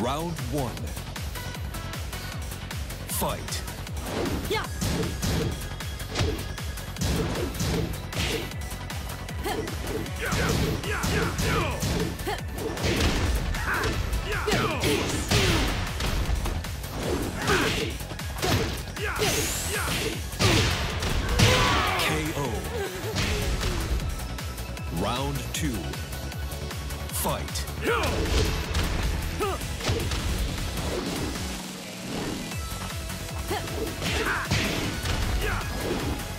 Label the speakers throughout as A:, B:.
A: Round one. Fight.
B: Yeah.
A: KO. Round two. Fight.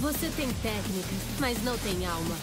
B: Você tem técnica, mas não tem alma.